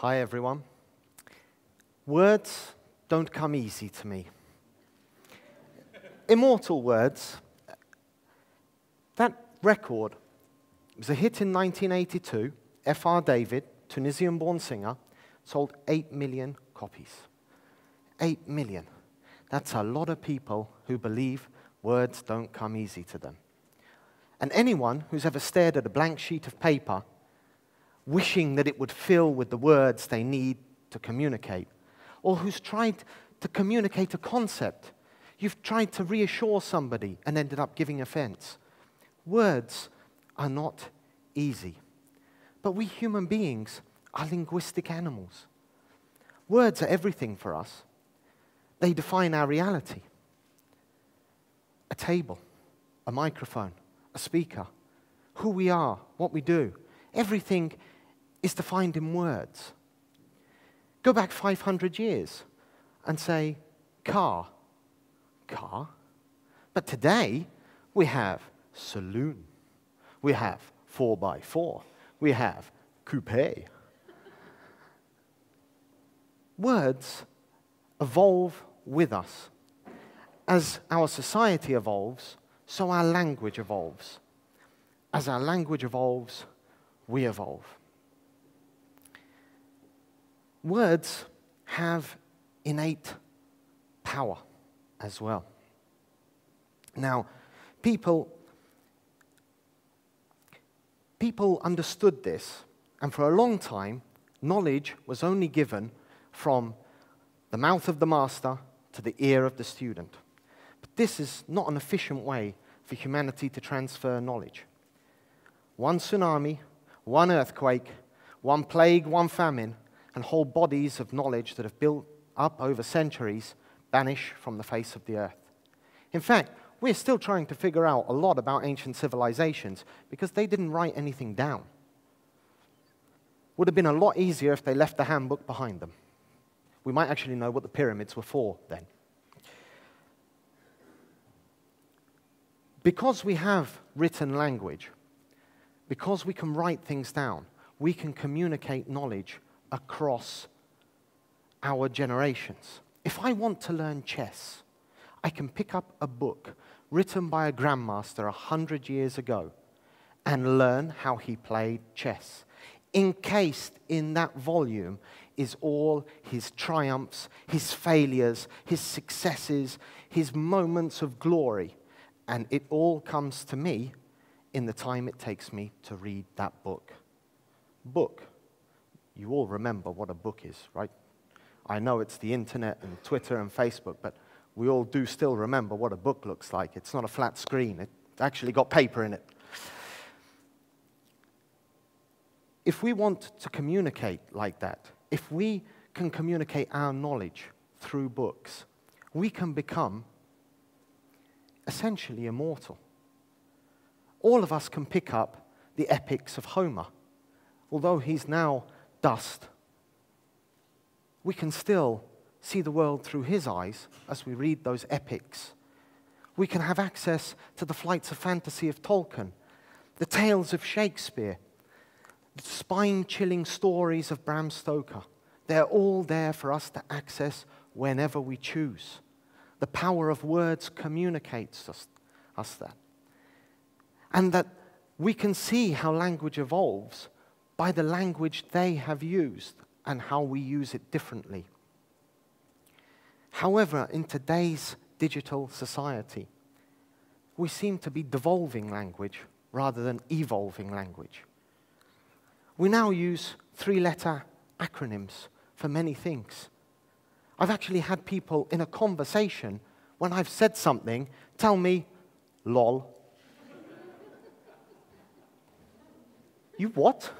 Hi, everyone. Words don't come easy to me. Immortal Words, that record was a hit in 1982. F.R. David, Tunisian born singer, sold 8 million copies. 8 million. That's a lot of people who believe words don't come easy to them. And anyone who's ever stared at a blank sheet of paper, wishing that it would fill with the words they need to communicate, or who's tried to communicate a concept, you've tried to reassure somebody and ended up giving offense. Words are not easy. But we human beings are linguistic animals. Words are everything for us. They define our reality. A table, a microphone, a speaker, who we are, what we do, everything is to find in words. Go back 500 years and say, car, car. But today, we have saloon, we have 4 by 4 we have coupe. Words evolve with us. As our society evolves, so our language evolves. As our language evolves, we evolve. Words have innate power as well. Now, people, people understood this, and for a long time, knowledge was only given from the mouth of the master to the ear of the student. But this is not an efficient way for humanity to transfer knowledge. One tsunami, one earthquake, one plague, one famine, and whole bodies of knowledge that have built up over centuries vanish from the face of the earth. In fact, we're still trying to figure out a lot about ancient civilizations because they didn't write anything down. Would have been a lot easier if they left the handbook behind them. We might actually know what the pyramids were for then. Because we have written language, because we can write things down, we can communicate knowledge across our generations. If I want to learn chess, I can pick up a book written by a grandmaster a hundred years ago and learn how he played chess. Encased in that volume is all his triumphs, his failures, his successes, his moments of glory. And it all comes to me in the time it takes me to read that book. Book. You all remember what a book is, right? I know it's the internet and Twitter and Facebook, but we all do still remember what a book looks like. It's not a flat screen, it's actually got paper in it. If we want to communicate like that, if we can communicate our knowledge through books, we can become essentially immortal. All of us can pick up the epics of Homer. Although he's now dust, we can still see the world through his eyes as we read those epics. We can have access to the flights of fantasy of Tolkien, the tales of Shakespeare, the spine chilling stories of Bram Stoker. They're all there for us to access whenever we choose. The power of words communicates us, us that. And that we can see how language evolves by the language they have used and how we use it differently. However, in today's digital society, we seem to be devolving language rather than evolving language. We now use three letter acronyms for many things. I've actually had people in a conversation, when I've said something, tell me, lol. you what?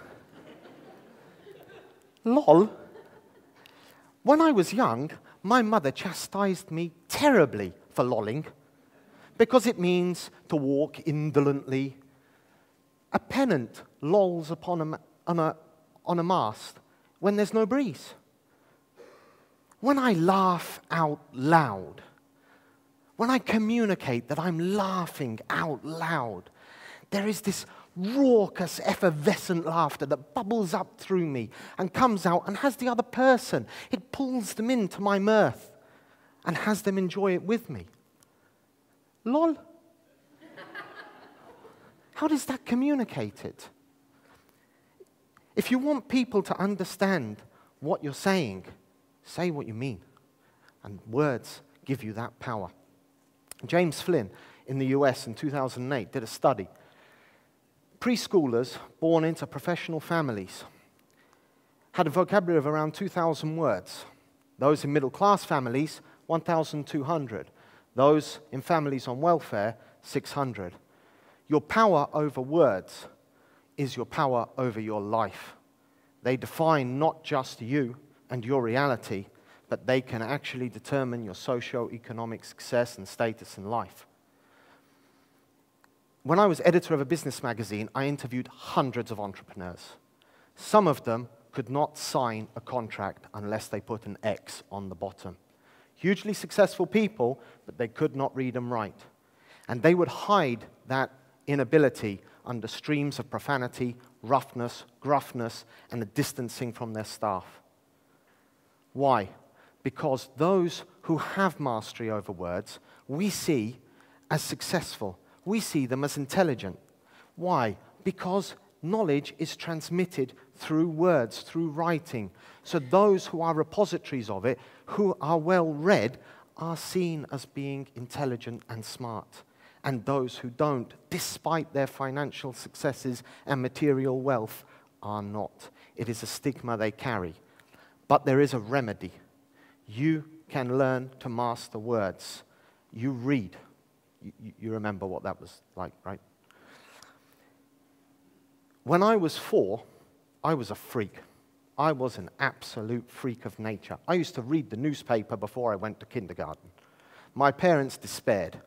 Lol. When I was young, my mother chastised me terribly for lolling because it means to walk indolently. A pennant lolls upon a, on a, on a mast when there's no breeze. When I laugh out loud, when I communicate that I'm laughing out loud, there is this raucous, effervescent laughter that bubbles up through me and comes out and has the other person. It pulls them into my mirth and has them enjoy it with me. Lol. How does that communicate it? If you want people to understand what you're saying, say what you mean. And words give you that power. James Flynn in the US in 2008 did a study. Preschoolers born into professional families had a vocabulary of around 2,000 words. Those in middle class families, 1,200. Those in families on welfare, 600. Your power over words is your power over your life. They define not just you and your reality, but they can actually determine your socio-economic success and status in life. When I was editor of a business magazine, I interviewed hundreds of entrepreneurs. Some of them could not sign a contract unless they put an X on the bottom. Hugely successful people, but they could not read and write. And they would hide that inability under streams of profanity, roughness, gruffness, and the distancing from their staff. Why? Because those who have mastery over words, we see as successful. We see them as intelligent. Why? Because knowledge is transmitted through words, through writing. So those who are repositories of it, who are well read, are seen as being intelligent and smart and those who don't, despite their financial successes and material wealth, are not. It is a stigma they carry. But there is a remedy. You can learn to master words. You read. You, you remember what that was like, right? When I was four, I was a freak. I was an absolute freak of nature. I used to read the newspaper before I went to kindergarten. My parents despaired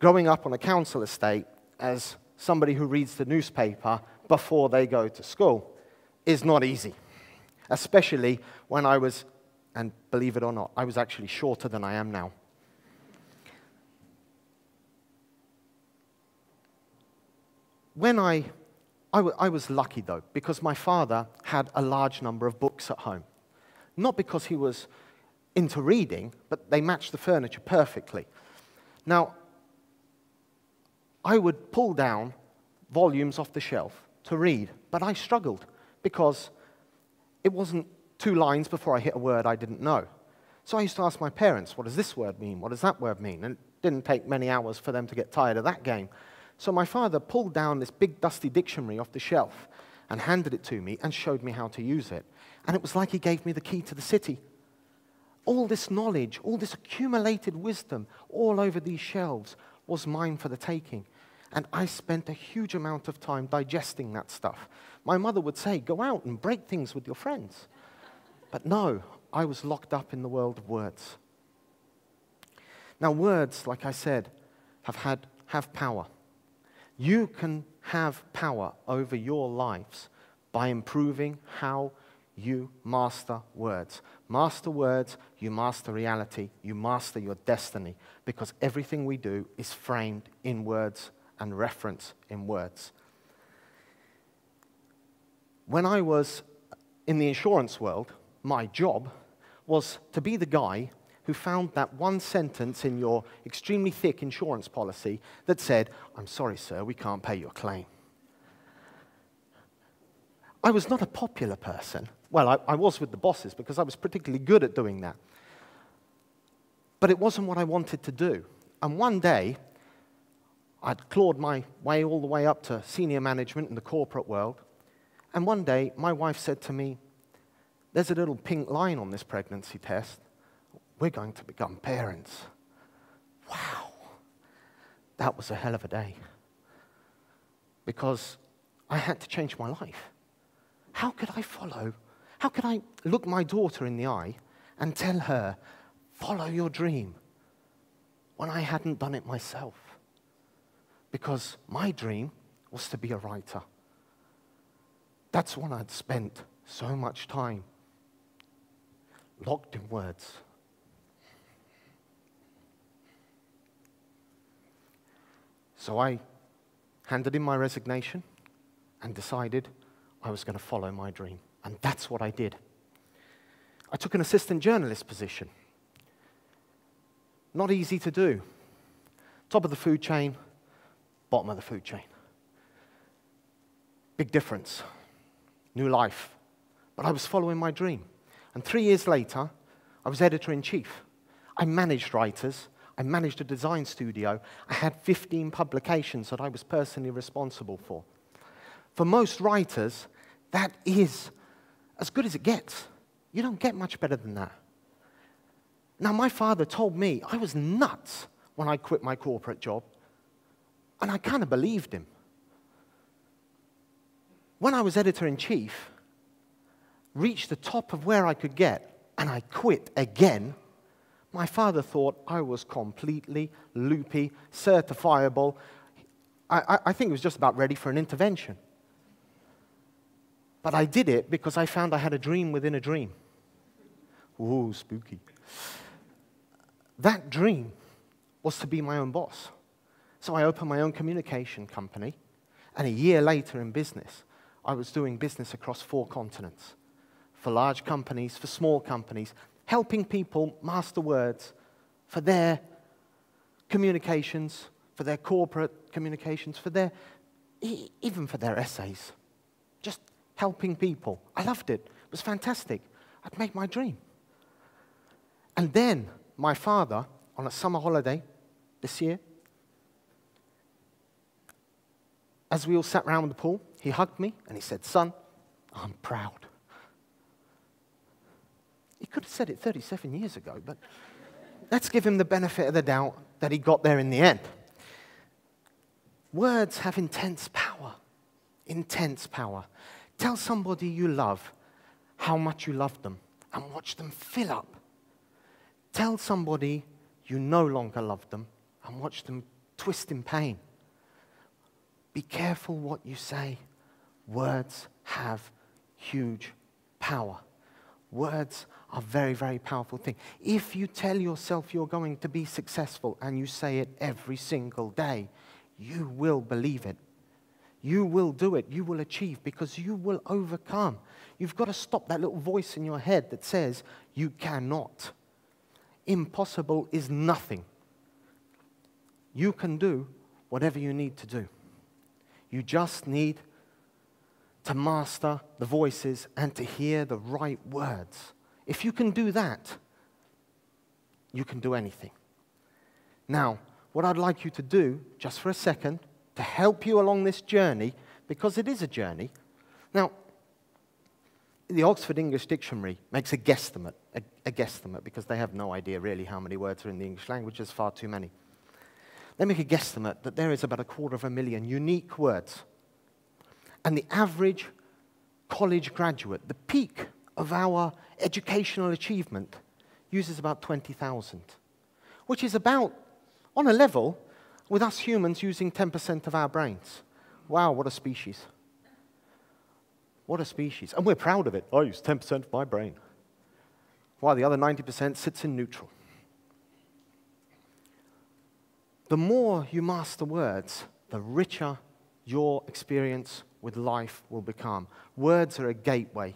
growing up on a council estate as somebody who reads the newspaper before they go to school is not easy, especially when I was, and believe it or not, I was actually shorter than I am now. When I, I, I was lucky though, because my father had a large number of books at home. Not because he was into reading, but they matched the furniture perfectly. Now, I would pull down volumes off the shelf to read, but I struggled because it wasn't two lines before I hit a word I didn't know. So I used to ask my parents, what does this word mean? What does that word mean? And it didn't take many hours for them to get tired of that game. So my father pulled down this big dusty dictionary off the shelf and handed it to me and showed me how to use it. And it was like he gave me the key to the city. All this knowledge, all this accumulated wisdom all over these shelves was mine for the taking. And I spent a huge amount of time digesting that stuff. My mother would say, Go out and break things with your friends. But no, I was locked up in the world of words. Now, words, like I said, have, had, have power. You can have power over your lives by improving how you master words. Master words, you master reality, you master your destiny, because everything we do is framed in words and reference in words. When I was in the insurance world, my job was to be the guy who found that one sentence in your extremely thick insurance policy that said, I'm sorry, sir, we can't pay your claim. I was not a popular person. Well, I, I, was with the bosses because I was particularly good at doing that. But it wasn't what I wanted to do. And one day, I'd clawed my way all the way up to senior management in the corporate world. And one day, my wife said to me, There's a little pink line on this pregnancy test. We're going to become parents. Wow. That was a hell of a day. Because I had to change my life. How could I follow? How could I look my daughter in the eye and tell her, Follow your dream, when I hadn't done it myself? because my dream was to be a writer. That's when I'd spent so much time locked in words. So I handed in my resignation, and decided I was going to follow my dream. And that's what I did. I took an assistant journalist position. Not easy to do. Top of the food chain, bottom of the food chain. Big difference. New life. But I was following my dream. And three years later, I was editor in chief. I managed writers. I managed a design studio. I had 15 publications that I was personally responsible for. For most writers, that is as good as it gets. You don't get much better than that. Now, my father told me I was nuts when I quit my corporate job, and I kind of believed him. When I was editor in chief, reached the top of where I could get, and I quit again, my father thought I was completely loopy, certifiable. I, I, I think it was just about ready for an intervention. But I did it because I found I had a dream within a dream. Ooh, spooky. That dream was to be my own boss. So I opened my own communication company, and a year later in business, I was doing business across four continents for large companies, for small companies, helping people master words for their communications, for their corporate communications, for their, even for their essays. Just helping people. I loved it. It was fantastic. I'd made my dream. And then my father, on a summer holiday this year, as we all sat around the pool, he hugged me and he said, Son, I'm proud. Could have said it 37 years ago, but let's give him the benefit of the doubt that he got there in the end. Words have intense power. Intense power. Tell somebody you love how much you love them and watch them fill up. Tell somebody you no longer love them and watch them twist in pain. Be careful what you say. Words have huge power. Words are very, very powerful thing. If you tell yourself you're going to be successful and you say it every single day, you will believe it. You will do it. You will achieve because you will overcome. You've got to stop that little voice in your head that says you cannot. Impossible is nothing. You can do whatever you need to do. You just need to master the voices and to hear the right words. If you can do that, you can do anything. Now, what I'd like you to do, just for a second, to help you along this journey, because it is a journey. Now, the Oxford English Dictionary makes a guesstimate, a, a, guesstimate, because they have no idea really how many words are in the English language. There's far too many. They make a guesstimate that there is about a quarter of a million unique words. And the average college graduate, the peak of our educational achievement, uses about 20,000, which is about on a level with us humans using 10% of our brains. Wow, what a species. What a species. And we're proud of it. I use 10% of my brain. While the other 90% sits in neutral. The more you master words, the richer your experience with life will become. Words are a gateway.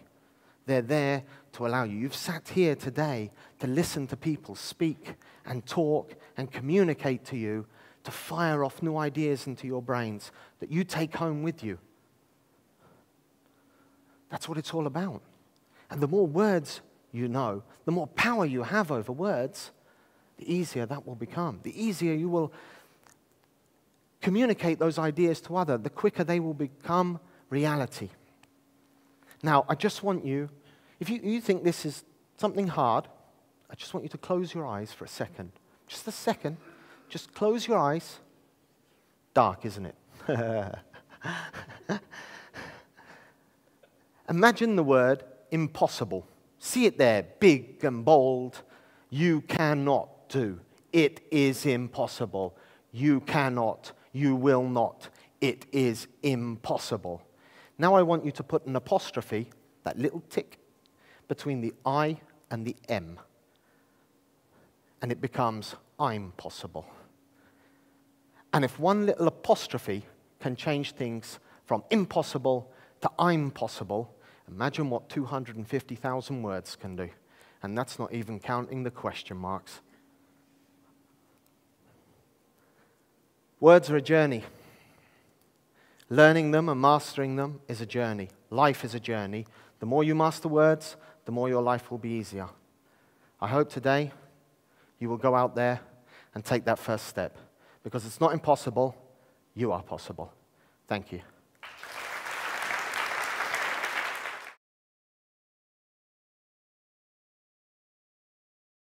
They're there to allow you. You've sat here today to listen to people speak and talk and communicate to you to fire off new ideas into your brains that you take home with you. That's what it's all about. And the more words you know, the more power you have over words, the easier that will become. The easier you will communicate those ideas to others, the quicker they will become reality. Now, I just want you, if you, you think this is something hard, I just want you to close your eyes for a second. Just a second. Just close your eyes. Dark, isn't it? Imagine the word impossible. See it there, big and bold. You cannot do. It is impossible. You cannot. You will not. It is impossible. Now I want you to put an apostrophe, that little tick, between the I and the M. And it becomes I'm possible. And if one little apostrophe can change things from impossible to I'm possible. Imagine what 250,000 words can do. And that's not even counting the question marks. Words are a journey. Learning them and mastering them is a journey. Life is a journey. The more you master words, the more your life will be easier. I hope today you will go out there and take that first step because it's not impossible, you are possible. Thank you.